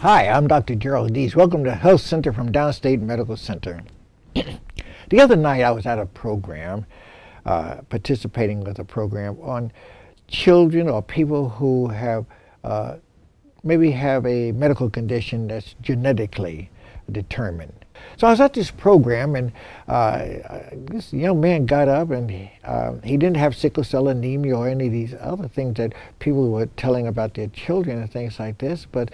Hi, I'm Dr. Gerald Deas. Welcome to Health Center from Downstate Medical Center. the other night I was at a program, uh, participating with a program on children or people who have uh, maybe have a medical condition that's genetically determined. So I was at this program, and uh, this young man got up, and he, uh, he didn't have sickle cell anemia or any of these other things that people were telling about their children and things like this. But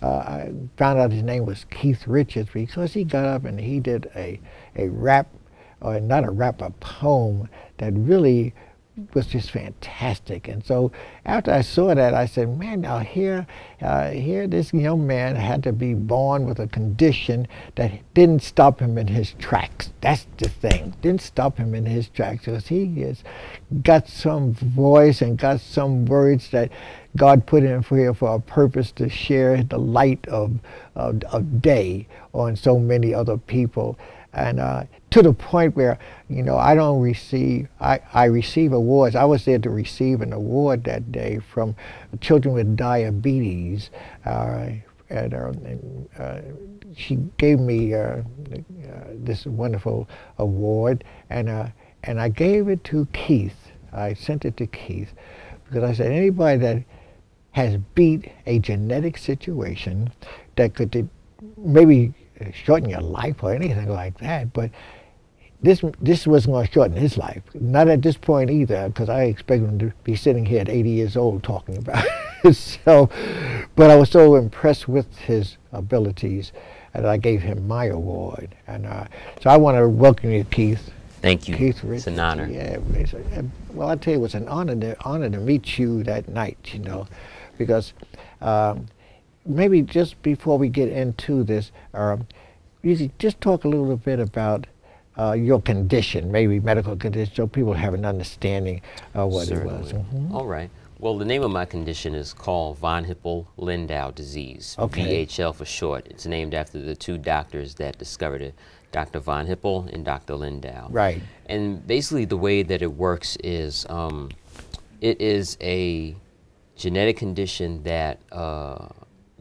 Uh, I found out his name was Keith Richards because he got up and he did a, a rap, or not a rap, a poem that really was just fantastic. And so after I saw that, I said, man, now here, uh, here this young man had to be born with a condition that didn't stop him in his tracks. That's the thing. Didn't stop him in his tracks because he has got some voice and got some words that God put in for here for a purpose to share the light of, of, of day on so many other people and uh, to the point where you know I don't receive I, I receive awards. I was there to receive an award that day from children with diabetes. Uh, and, uh, uh she gave me uh, uh, this wonderful award, and and I gave it to Keith. I sent it to Keith because I said anybody that has beat a genetic situation that could maybe shorten your life or anything like that, but this this wasn't going to shorten his life. Not at this point either, because I expect him to be sitting here at 80 years old talking about it. so, but I was so impressed with his abilities that I gave him my award. And uh, so I want to welcome you, Keith. Thank you. Keith It's an honor. Yeah. A, well, I tell you, it was an honor to honor to meet you that night. You know, because. Um, maybe just before we get into this, um, you just talk a little bit about uh, your condition, maybe medical condition, so people have an understanding of what Certainly. it was. Mm -hmm. All right. Well, the name of my condition is called von Hippel-Lindau disease, okay. VHL for short. It's named after the two doctors that discovered it, Dr. von Hippel and Dr. Lindau. Right. And basically the way that it works is um, it is a genetic condition that uh,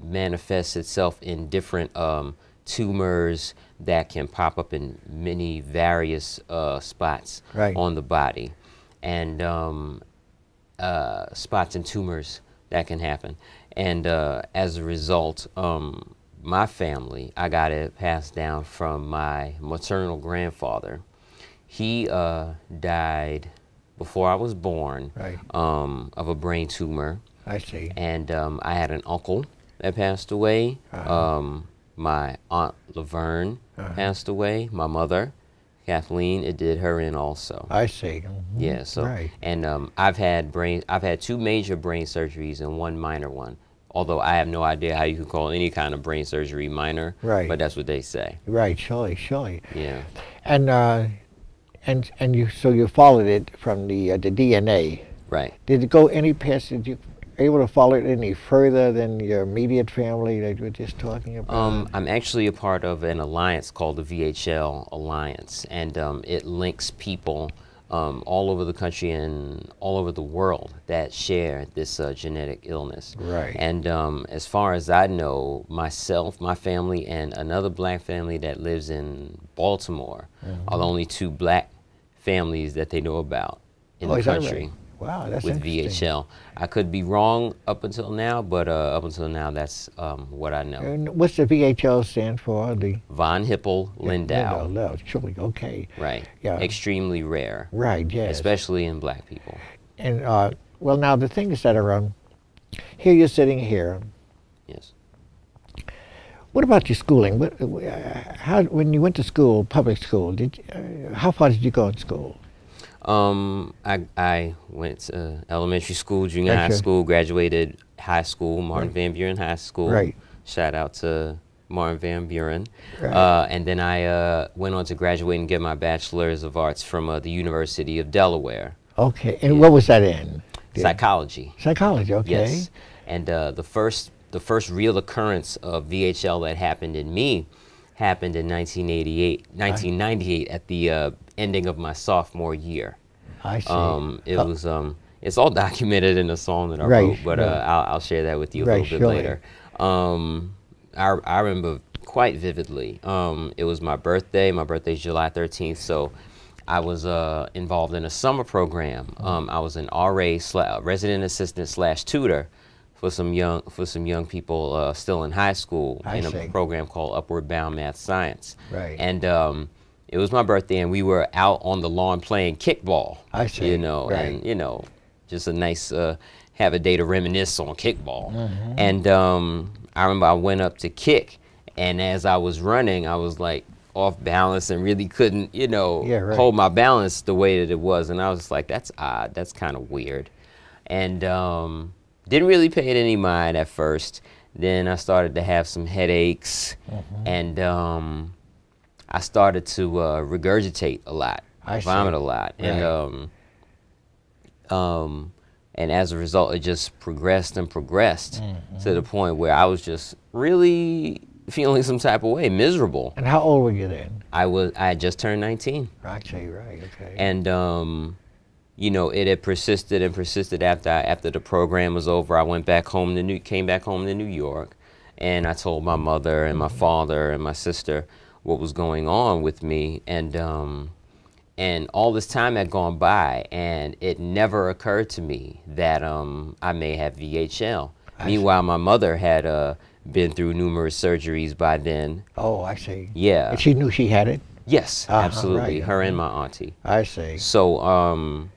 manifests itself in different um, tumors that can pop up in many various uh, spots right. on the body and um, uh, spots and tumors that can happen. And uh, as a result, um, my family, I got it passed down from my maternal grandfather. He uh, died before I was born right. um, of a brain tumor. I see. And um, I had an uncle that passed away. -huh. Um, my aunt Laverne -huh. passed away. My mother, Kathleen, it did her in also. I see. Mm -hmm. Yeah. So right. and um, I've had brain. I've had two major brain surgeries and one minor one. Although I have no idea how you could call any kind of brain surgery minor. Right. But that's what they say. Right. Surely. Surely. Yeah. And uh, and and you so you followed it from the uh, the DNA. Right. Did it go any past? Did you able to follow it any further than your immediate family that you were just talking about? Um, I'm actually a part of an alliance called the VHL Alliance, and um, it links people um, all over the country and all over the world that share this uh, genetic illness. Right. And um, as far as I know, myself, my family, and another black family that lives in Baltimore mm -hmm. are the only two black families that they know about in oh, the country. Right? Wow, that's with VHL. I could be wrong up until now, but uh, up until now, that's um, what I know. And what's the VHL stand for? The Von Hippel Lindau. Lindau, surely, okay. Right. Yeah. Extremely rare. Right. Yes. Especially in black people. And uh, well, now the thing is that around here, you're sitting here. Yes. What about your schooling? What, uh, how, when you went to school, public school, did uh, how far did you go in school? Um, I, I went to elementary school, junior high school, graduated high school, Martin right. Van Buren High School. Right. Shout out to Martin Van Buren. Right. Uh, and then I uh, went on to graduate and get my Bachelor's of Arts from uh, the University of Delaware. Okay, and yeah. what was that in? Psychology. Psychology, okay. Yes. And uh, the first the first real occurrence of VHL that happened in me happened in 1988, 1998 at the uh, ending of my sophomore year. I see. Um, it was um, it's all documented in a song that I right, wrote, but right. uh, I'll, I'll, share that with you a right, little bit surely. later. Um, I, I remember quite vividly. Um, it was my birthday. My birthday's July 13th, so I was uh, involved in a summer program. Um, I was an RA resident assistant slash tutor for some young for some young people uh, still in high school I in a program called Upward Bound Math Science. Right. And um, it was my birthday, and we were out on the lawn playing kickball. I see. You know, Right. and you know, just a nice uh, have a day to reminisce on kickball. Mm-hmm. And um, I remember I went up to kick, and as I was running, I was like off balance and really couldn't, you know, Yeah, right. hold my balance the way that it was. And I was like, that's odd. That's kind of weird. And um, didn't really pay it any mind at first. Then I started to have some headaches, Mm-hmm. and um, I started to uh, regurgitate a lot, I see. vomit a lot, and um, um, and as a result, it just progressed and progressed Mm-hmm. to the point where I was just really feeling some type of way, miserable. And how old were you then? I was I had just turned 19, Actually, right. Okay. and um, you know it had persisted and persisted after I, after the program was over. I went back home to New came back home to New York, and I told my mother and my father and my sister what was going on with me, and um, and all this time had gone by, and it never occurred to me that um, I may have VHL. I see. Meanwhile, my mother had uh, been through numerous surgeries by then. oh, I see. Yeah. And she knew she had it. Yes, Uh-huh, absolutely. right. Her and my auntie. I see. So, um,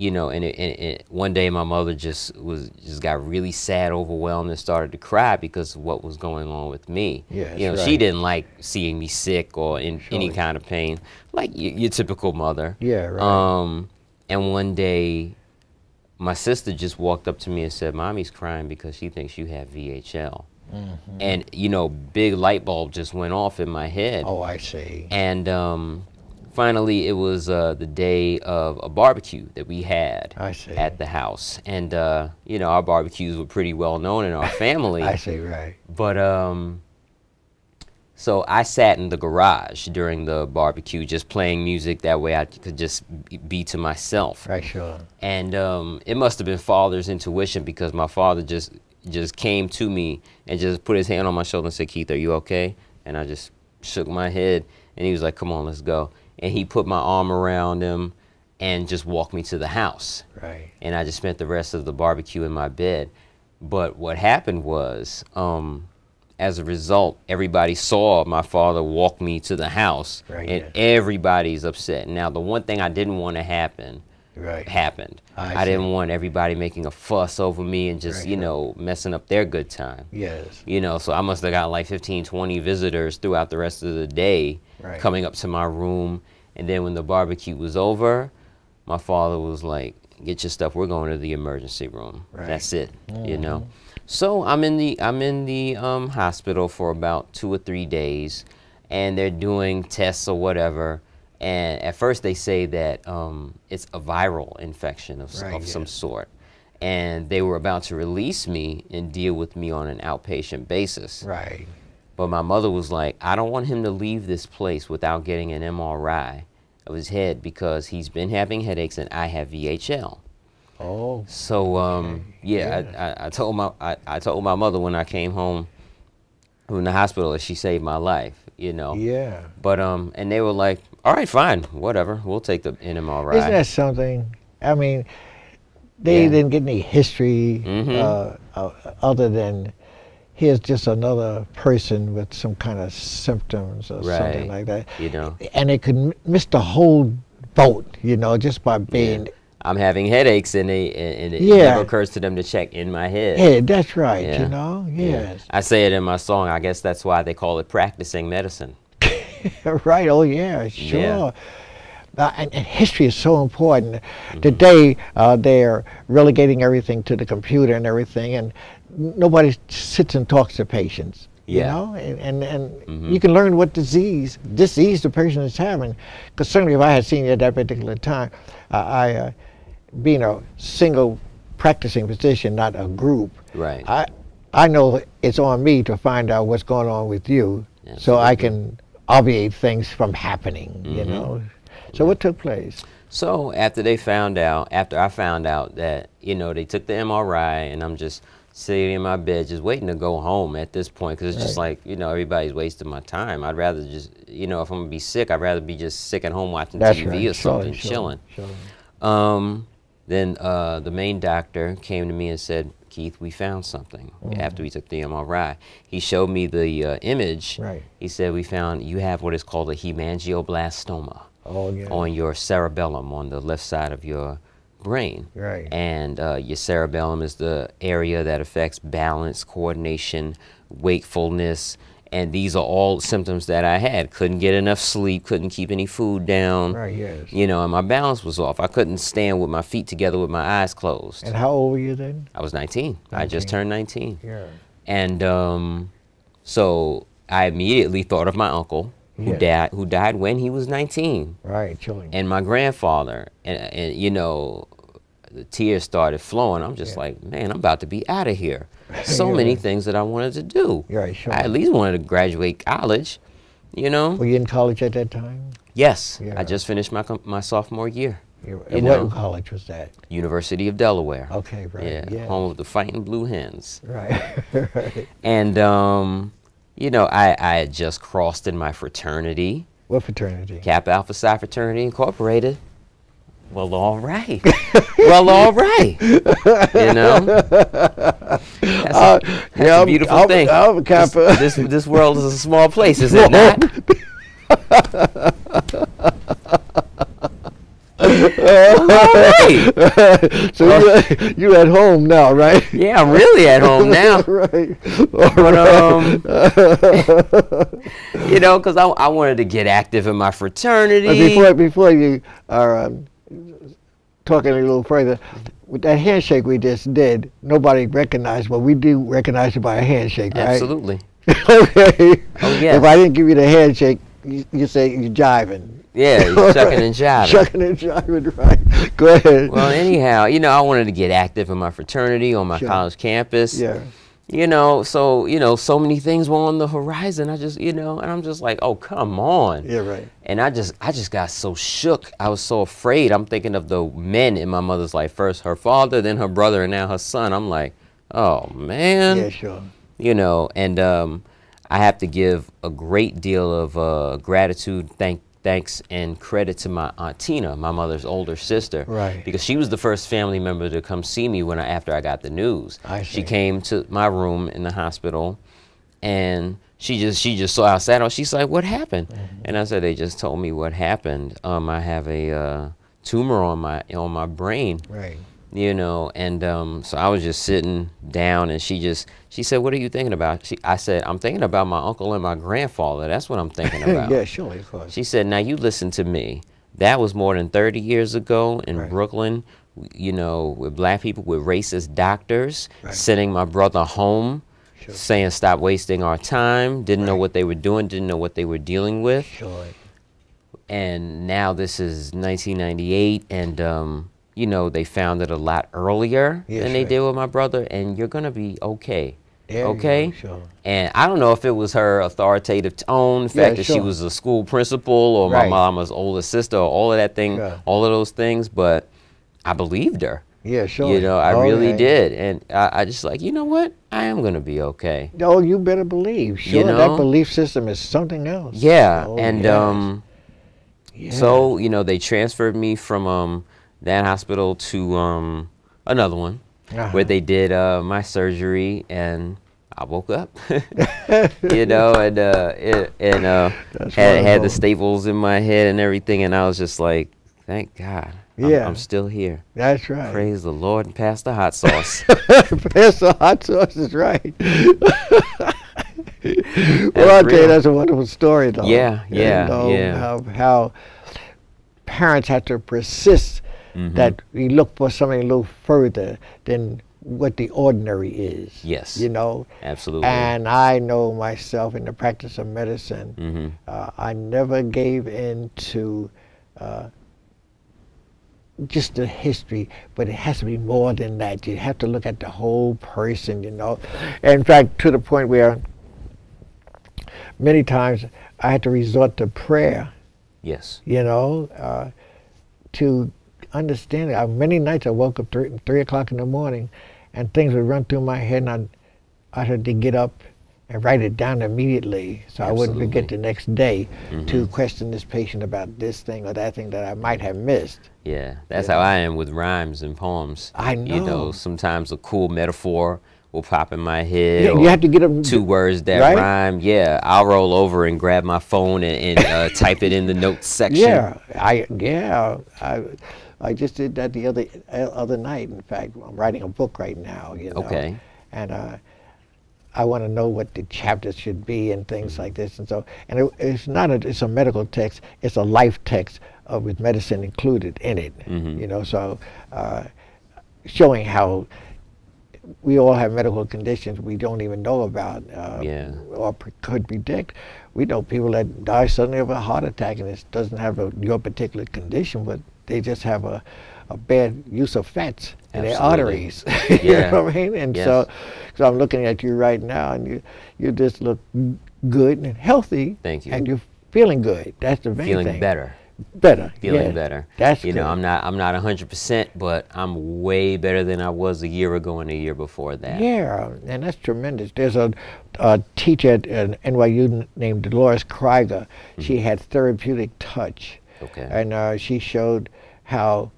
you know, and, it, and it, one day my mother just was just got really sad, overwhelmed, and started to cry because of what was going on with me. Yes, you know, she didn't like seeing me sick or in any kind of pain, like y- your typical mother. Yeah, right. Um, and one day, my sister just walked up to me and said, "Mommy's crying because she thinks you have VHL." Mm-hmm. And you know, big light bulb just went off in my head. oh, I see. And um, finally, it was uh, the day of a barbecue that we had at the house. And, uh, you know, our barbecues were pretty well known in our family. I see. Right. But um, so I sat in the garage during the barbecue just playing music. That way I could just be- be to myself. Right. Sure. And um, it must have been father's intuition because my father just just came to me and just put his hand on my shoulder and said, "Keith, are you okay?" And I just shook my head, and he was like, "Come on, let's go." And he put my arm around him and just walked me to the house. Right. And I just spent the rest of the barbecue in my bed. But what happened was, um, as a result, everybody saw my father walk me to the house, Right, and everybody's upset. Now, the one thing I didn't want to happen Right. happened. I I, didn't want everybody making a fuss over me and just, Right, you know, messing up their good time. Yes. You know, so I must have got like 15, 20 visitors throughout the rest of the day Right. coming up to my room. And then when the barbecue was over, my father was like, get your stuff, we're going to the emergency room. Right. That's it, you know. So I'm in the I'm in the um, hospital for about two or three days, and they're doing tests or whatever. And at first they say that um, it's a viral infection of, Right, of some sort, and they were about to release me and deal with me on an outpatient basis. Right. But my mother was like, I don't want him to leave this place without getting an MRI of his head because he's been having headaches and I have VHL. Oh. So um, yeah, yeah. I, I, I told my I, I told my mother when I came home from the hospital that she saved my life, you know. Yeah. But um, and they were like, all right, fine, whatever, we'll take the an MRI. Isn't that something? I mean, they Yeah. didn't get any history Mhm. uh, uh, other than here's just another person with some kind of symptoms or Right. something like that. you know, And they could miss the whole boat, you know, just by being. I'm having headaches, and they and it Yeah. never occurs to them to check in my head. Yeah, that's right, Yeah. you know? Yeah. Yes. I say it in my song. I guess that's why they call it practicing medicine. right, oh, yeah, sure. Yeah. Uh, and, and history is so important. Mm-hmm. Today, uh, they're relegating everything to the computer and everything, and nobody sits and talks to patients. You know, and and, and Mhm. you can learn what disease disease the person is having. Because certainly, if I had seen you at that particular time, uh, I, uh, being a single practicing physician, not a group, Right. I I know it's on me to find out what's going on with you, so I can obviate things from happening. You Mhm. know. So what took place? So after they found out, after I found out that you know they took the MRI and I'm just sitting in my bed, just waiting to go home at this point, because it's just like you know everybody's wasting my time. I'd rather just you know if I'm gonna be sick, I'd rather be just sick at home watching That's TV right. or something, Surely, chilling. surely, Um, then uh, the main doctor came to me and said, Keith, we found something Mm. after we took the MRI. He showed me the uh, image. Right. He said, We found you have what is called a hemangioblastoma Oh, yeah. on your cerebellum, on the left side of your brain. Right. And uh, your cerebellum is the area that affects balance, coordination, wakefulness. And these are all symptoms that I had. Couldn't get enough sleep, couldn't keep any food down. Right, yes. You know, and my balance was off. I couldn't stand with my feet together with my eyes closed. And how old were you then? I was 19. I just turned 19. Yeah. And um, so I immediately thought of my uncle who Yeah. died who died when he was 19 Right, chilling. and my grandfather and, and you know the tears started flowing i'm just Yeah. like man i'm about to be out of here so Yeah. many things that i wanted to do right, sure. i at least wanted to graduate college you know were you in college at that time? yes i just finished my my sophomore year You, and know. what college was that? university of delaware Okay, right. yeah, Yeah. home of the fighting blue hens Right. right. and um you know i i had just crossed in my fraternity What fraternity? Kappa Alpha Psi Fraternity Incorporated. Well, all right. well, all right. You know, that's, Uh, a, that's yeah, a beautiful I'm- thing. I'm a Kappa. This, this this world is a small place, is it not? right. so you you at home now, right? Yeah, I'm really at home now. right. But um, you know, because I, I wanted to get active in my fraternity. But before before you are um, talking a little further, with that handshake we just did, nobody recognized, but we do recognize it by a handshake, right? Absolutely. okay. Oh, yes. If I didn't give you the handshake, you, you say you're jiving. Yeah, you're shucking and jiving. Shucking and jiving, right? Go ahead. Well, anyhow, you know, I wanted to get active in my fraternity on my Sure. college campus. yeah. You know, so you know, so many things were on the horizon. I just, you know, and I'm just like, oh, come on. Yeah, right. And I just, I just got so shook. I was so afraid. I'm thinking of the men in my mother's life. First her father, then her brother, and now her son. I'm like, oh man Yeah, sure. you know, and um, I have to give a great deal of uh, gratitude, thank, thanks, and credit to my aunt Tina, my mother's older sister, Right. Because she was the first family member to come see me when I, after I got the news. I She see. came to my room in the hospital, and she just she just saw I sat on. She's like, "What happened?" Mm-hmm. And I said, "They just told me what happened. Um, I have a uh, tumor on my on my brain." Right. You know and um, so i was just sitting down and she just she said what are you thinking about she, i said i'm thinking about my uncle and my grandfather that's what i'm thinking about yeah, surely, of course. she said now you listen to me that was more than 30 years ago in Right. brooklyn you know with black people with racist doctors Right. sending my brother home Sure. saying stop wasting our time didn't know what they were doing didn't know what they were dealing with Sure. and now this is 1998 and um, you know they found it a lot earlier Yes, than they right. did with my brother and you're gonna be okay There you okay Sure. and i don't know if it was her authoritative tone the Yeah, fact that she was a school principal or my mama's older sister or all of that thing Yeah. all of those things but i believed her Yeah, sure. you know i really Okay. did and I, I just like you know what i am gonna be okay Oh, you better believe. Sure, know? that belief system is something else. yeah Oh, and yes. um Yeah. So you know they transferred me from um, that hospital to um, another one Uh-huh. where they did uh, my surgery and I woke up, you know, and uh, it, and uh, had had the staples in my head and everything, and I was just like, thank God, I'm, I'm still here. That's right. Praise the Lord and pass the hot sauce. pass the Hot Sauce is right. well, I'll tell you, that's a wonderful story, though. Yeah, yeah, know, yeah. How, how parents have to persist Mhm. that we look for something a little further than what the ordinary is. Yes. You know? Absolutely. And I know myself in the practice of medicine, hmm uh, I never gave in to uh, just the history, but it has to be more than that. You have to look at the whole person, you know. In fact, to the point where many times I had to resort to prayer, Yes. you know, uh, to understand it. Uh, many nights I woke up three, three o'clock in the morning and things would run through my head, and I'd, I'd have to get up and write it down immediately so I wouldn't forget the next day mm-hmm. to question this patient about this thing or that thing that I might have missed. Yeah, that's how I am with rhymes and poems. I know. You know, sometimes a cool metaphor will pop in my head. Yeah, you have to get them two words that right? rhyme. Yeah, I'll roll over and grab my phone and, and uh, type it in the notes section. Yeah, I yeah I I just did that the other uh, other night. In fact, I'm writing a book right now. You know, okay. And uh, I want to know what the chapters should be and things like this. And so, and it, it's not a, it's a medical text, it's a life text uh, with medicine included in it, mm-hmm. you know, so uh, showing how we all have medical conditions we don't even know about uh, yeah. or pre- could predict. We know people that die suddenly of a heart attack and it doesn't have a, your particular condition, but they just have a, a bad use of fats in their arteries. you yeah. know what I mean? And yes. so, so I'm looking at you right now, and you you just look good and healthy. Thank you. And you're feeling good. That's the main feeling thing. Feeling better. Better. Feeling yeah. better. That's you good. know I'm not I'm not 100 percent, but I'm way better than I was a year ago and a year before that. Yeah, and that's tremendous. There's a, a teacher at NYU named Dolores Krieger. Mm-hmm. She had therapeutic touch. Okay. And uh, she showed how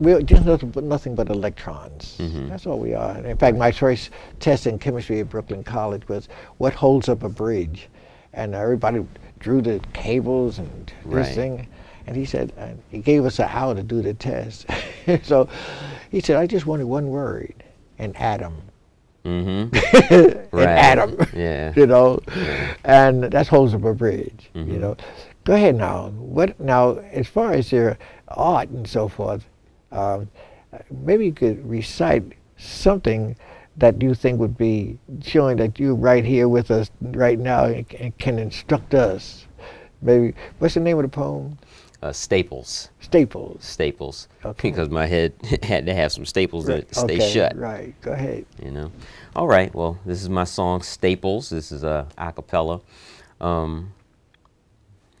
we're just nothing but electrons. Mm-hmm. That's all we are. In fact, my first test in chemistry at Brooklyn College was what holds up a bridge, and everybody drew the cables and right. this thing. And he said, and he gave us an hour to do the test. so he said, I just wanted one word, an atom. Mm-hmm. an atom. Yeah. you know, yeah. and that holds up a bridge. Mm-hmm. You know, go ahead now. What now? As far as your art and so forth, um, maybe you could recite something that you think would be showing that you're right here with us right now and can instruct us. Maybe, what's the name of the poem? Uh, staples. Staples. Staples. Okay. Because my head had to have some staples right. that stay okay. shut. Right. Go ahead. You know. All right. Well, this is my song Staples. This is a acapella. Um,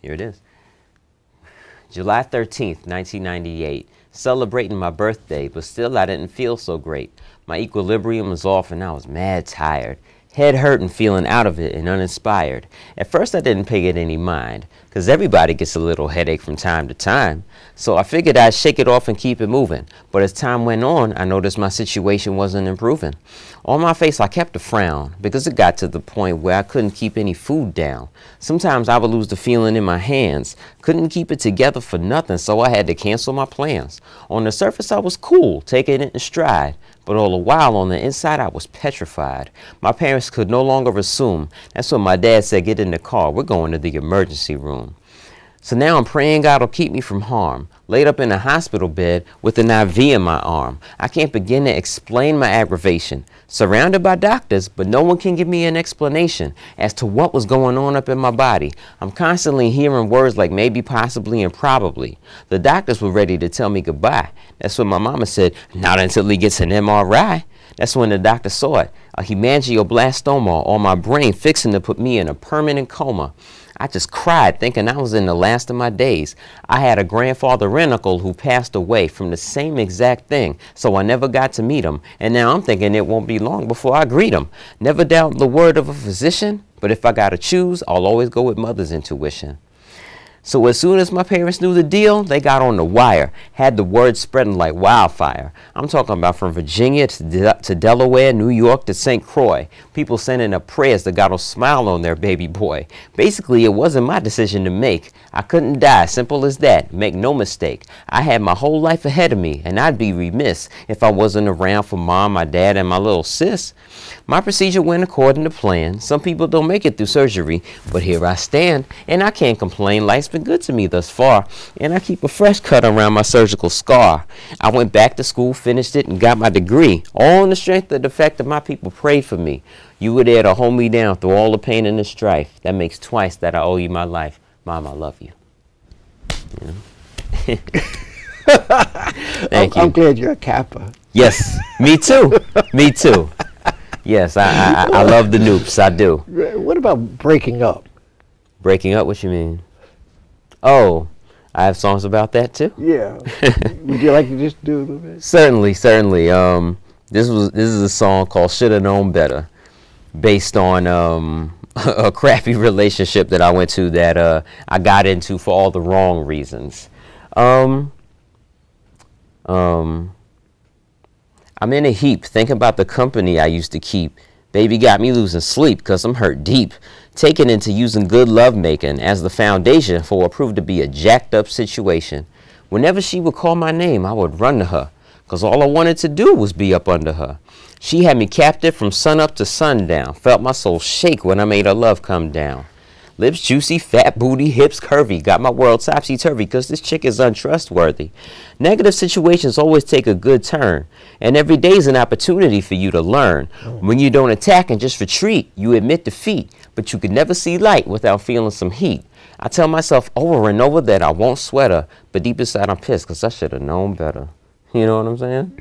here it is. July 13th, 1998 celebrating my birthday, but still I didn't feel so great. My equilibrium was off and I was mad tired. Head hurt and feeling out of it and uninspired. At first I didn't pay it any mind, because everybody gets a little headache from time to time. So I figured I'd shake it off and keep it moving. But as time went on, I noticed my situation wasn't improving. On my face I kept a frown, because it got to the point where I couldn't keep any food down. Sometimes I would lose the feeling in my hands. Couldn't keep it together for nothing, so I had to cancel my plans. On the surface I was cool, taking it in stride. But all the while on the inside, I was petrified. My parents could no longer assume. That's when my dad said, Get in the car. We're going to the emergency room. So now I'm praying God will keep me from harm. Laid up in a hospital bed with an IV in my arm. I can't begin to explain my aggravation. Surrounded by doctors, but no one can give me an explanation as to what was going on up in my body. I'm constantly hearing words like maybe, possibly, and probably. The doctors were ready to tell me goodbye. That's when my mama said, not until he gets an MRI. That's when the doctor saw it. A hemangioblastoma on my brain fixing to put me in a permanent coma. I just cried thinking I was in the last of my days. I had a grandfather and uncle who passed away from the same exact thing, so I never got to meet him. And now I'm thinking it won't be long before I greet him. Never doubt the word of a physician, but if I gotta choose, I'll always go with mother's intuition. So as soon as my parents knew the deal, they got on the wire, had the word spreading like wildfire. I'm talking about from Virginia to, De to Delaware, New York to St. Croix. People sending up prayers that God a smile on their baby boy. Basically, it wasn't my decision to make. I couldn't die, simple as that. Make no mistake. I had my whole life ahead of me, and I'd be remiss if I wasn't around for mom, my dad, and my little sis. My procedure went according to plan. Some people don't make it through surgery, but here I stand, and I can't complain. Life's been good to me thus far, and I keep a fresh cut around my surgical scar. I went back to school, finished it, and got my degree, all on the strength of the fact that my people prayed for me. You were there to hold me down through all the pain and the strife. That makes twice that I owe you my life. Mom, I love you. you know? Thank I'm, you. I'm glad you're a Kappa. Yes, me too. me too. Yes, I, I, I love the Nupes. I do. What about breaking up? Breaking up? What you mean? Oh, I have songs about that too. Yeah. Would you like to just do a little bit? Certainly, certainly. Um, this was this is a song called "Shoulda Known Better," based on um, a crappy relationship that I went to that uh, I got into for all the wrong reasons. Um, um, I'm in a heap, thinking about the company I used to keep. Baby got me losing sleep because I'm hurt deep. Taken into using good love making as the foundation for what proved to be a jacked up situation. Whenever she would call my name, I would run to her because all I wanted to do was be up under her. She had me captive from sunup to sundown. Felt my soul shake when I made her love come down. Lips juicy, fat booty, hips curvy. Got my world topsy turvy because this chick is untrustworthy. Negative situations always take a good turn. And every day is an opportunity for you to learn. Mm. When you don't attack and just retreat, you admit defeat. But you can never see light without feeling some heat. I tell myself over and over that I won't sweat her. But deep inside, I'm pissed because I should have known better. You know what I'm saying?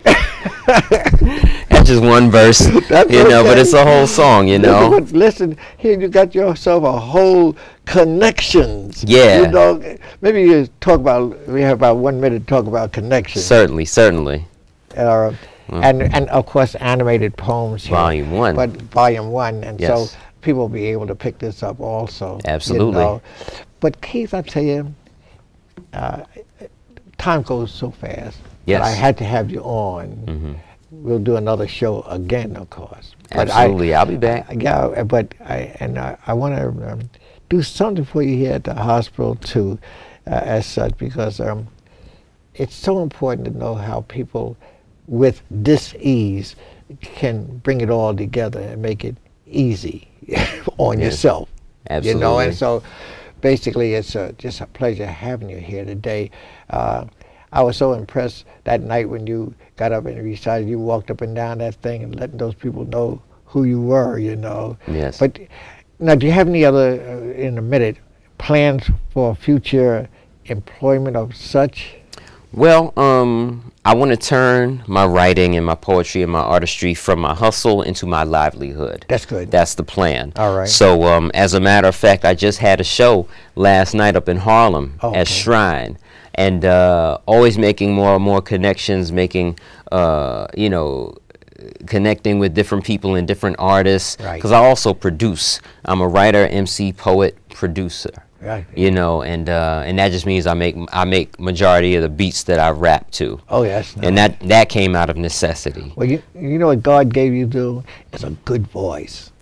Just one verse, you know, but it's a whole song, you know. Listen, here you got yourself a whole connections. Yeah. You know, maybe you talk about. We have about one minute to talk about connections. Certainly, certainly. uh, and and of course animated poems. Here, Volume one. But volume one, and Yes. so people will be able to pick this up also. you Absolutely. know. But Keith, I tell you, uh, time goes so fast. Yes. I had to have you on. hmm We'll do another show again, of course. But I- Absolutely, I'll be back. yeah, but I and I, I want to um, do something for you here at the hospital too, uh, as such, because um, it's so important to know how people with dis-ease can bring it all together and make it easy on Yes, yourself. You know, and so basically it's a, just a pleasure having you here today. Uh, I was so impressed that night when you got up and recited, you walked up and down that thing and letting those people know who you were, you know. Yes. But now, do you have any other, uh, in a minute, plans for future employment of such? Well, um, I want to turn my writing and my poetry and my artistry from my hustle into my livelihood. That's good. That's the plan. All right. So, um, as a matter of fact, I just had a show last night up in Harlem Oh, at okay. Shrine, and uh, always making more and more connections, making uh, you know, connecting with different people and different artists. Right. Because I also produce. I'm a writer, MC, poet, producer. Right. You know, and uh, and that just means I make I make majority of the beats that I rap to, Oh, yes. and that that came out of necessity. Well, you, you know what God gave you, to Is a good voice.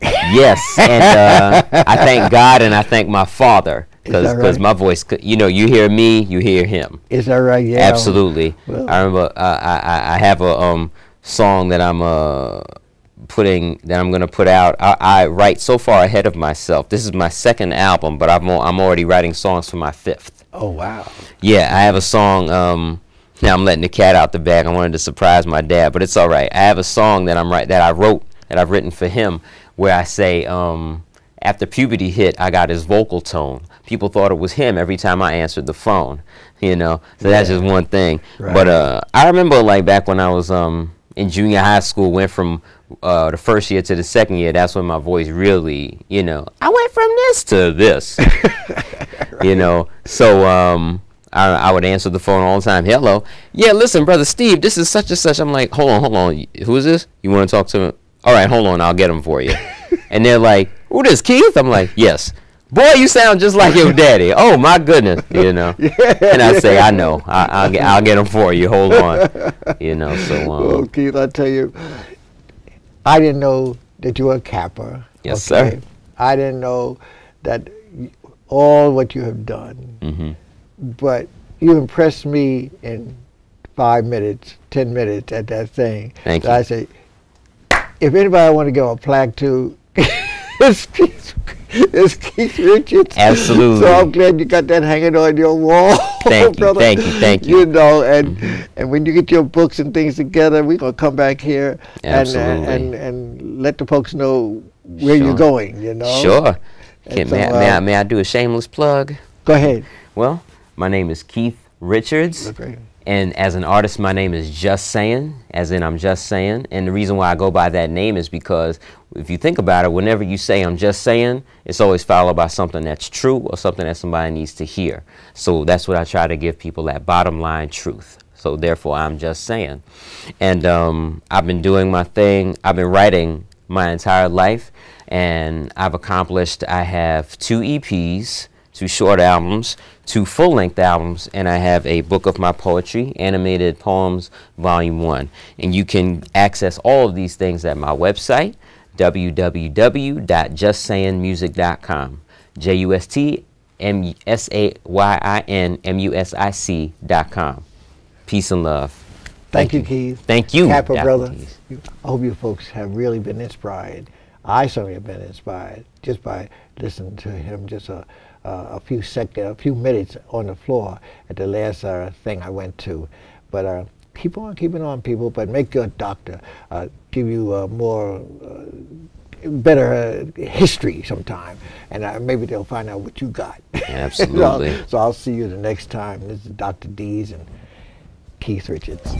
yes, and uh, I thank God and I thank my father because right? my voice, you know, you hear me, you hear him. Is that right? Yeah. Absolutely. Well- I remember uh, I, I I have a um song that I'm uh putting that I'm gonna put out. I, I write so far ahead of myself. This is my second album, but I'm I'm already writing songs for my fifth. Oh, wow. Yeah, I have a song. Um, now I'm letting the cat out the bag. I wanted to surprise my dad, but it's all right. I have a song that I'm right that I wrote that I've written for him, where I say, um, after puberty hit, I got his vocal tone. People thought it was him every time I answered the phone. You know, so that's just one thing. Right. But uh, I remember like back when I was um, in junior high school, went from uh, the first year to the second year. That's when my voice really, you know, I went from this to this. you know so um I, I would answer the phone all the time hello yeah listen brother steve this is such and such i'm like hold on hold on who is this you want to talk to him all right hold on i'll get him for you and they're like who this keith i'm like yes boy you sound just like your daddy oh my goodness you know and i say i know I, i'll get i'll get him for you hold on you know so um, Well, Keith, I tell you, I didn't know that you were a Kappa. Yes, sir. I didn't know that all what you have done, mhm. but you impressed me in five minutes, ten minutes at that thing. Thank so you. I say, if anybody want to give a plaque to, it's Keith, it's Keith Richards. Absolutely. So I'm glad you got that hanging on your wall. Thank you, brother. thank you, thank you. You know, and and when you get your books and things together, we're gonna come back here and Absolutely. and, and and let the folks know where Sure. you're going. You know. sure Can, so, may, I, may, I, uh, may I do a shameless plug Go ahead. Well, my name is Keith Richards. Okay. And as an artist, my name is Just Saying, as in I'm just saying. And the reason why I go by that name is because if you think about it, whenever you say I'm just saying, it's always followed by something that's true or something that somebody needs to hear. So that's what I try to give people that bottom line truth. So therefore, I'm just saying. And um, I've been doing my thing. I've been writing my entire life, and I've accomplished. I have two EPs, two short albums, two full-length albums, and I have a book of my poetry, Animated Poems, Volume One. And you can access all of these things at my website, www.justsayinmusic.com. J U S T M S A Y I N M U S I C dot com. Peace and love. Thank, Thank you, Keith. Thank you, Kappa brother. I hope you folks have really been inspired. I certainly have been inspired just by listening to him just a, uh, a few seconds, a few minutes on the floor at the last uh, thing I went to. But uh, keep on keeping on, people. But make your doctor uh, give you uh, more uh, better uh, history sometime, and uh, maybe they'll find out what you got. Absolutely. so, so, I'll see you the next time. This is Dr. Deas and Keith Richards.